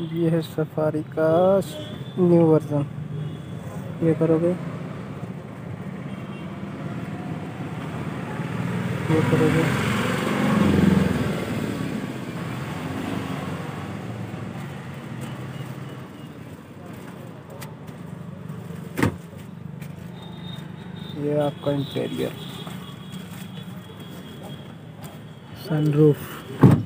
ये है सफारी का न्यू वर्जन ये करोगे? ये करोगे? ये आपका इंटीरियर सनरूफ